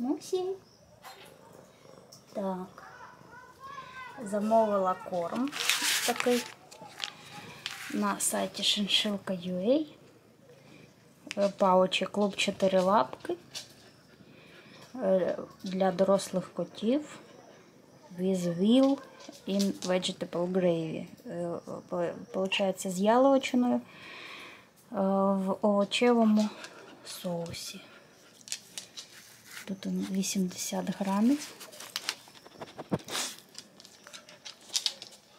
Мусі. Так. Замовила корм такий на сайті шиншилка.ua. Паучі клуб 4 лапки е, для дорослих котів with wheel in vegetable gravy. Получається з яловичиною е, в овочевому соусі. Тут 80 грамів.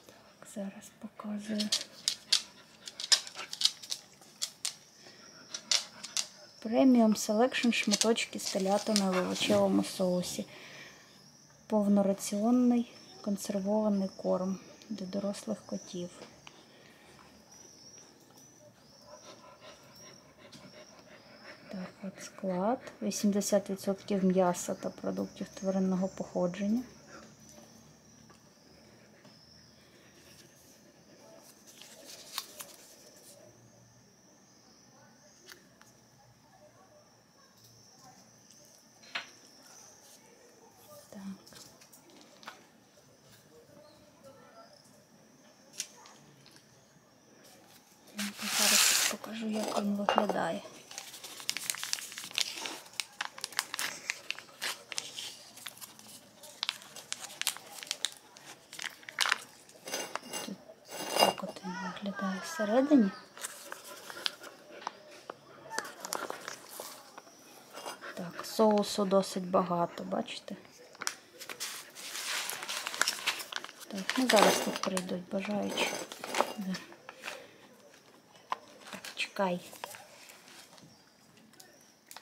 Так, зараз показую. Premium Selection шматочки з телятини в овочевому соусі. Повнораціонний консервований корм для дорослих котів. Так, от склад. 80% м'яса та продуктів тваринного походження. Зараз покажу, як він виглядає. Тут так от він виглядає всередині. Так, соусу досить багато, бачите? Так, ну зараз тут прийдуть бажаючі. Так, чекай.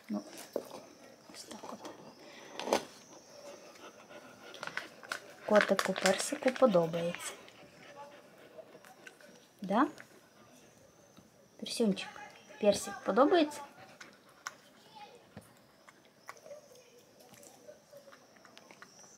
Ну, ось так от. Котику персику подобається. Да? Персюнчик, персик подобається?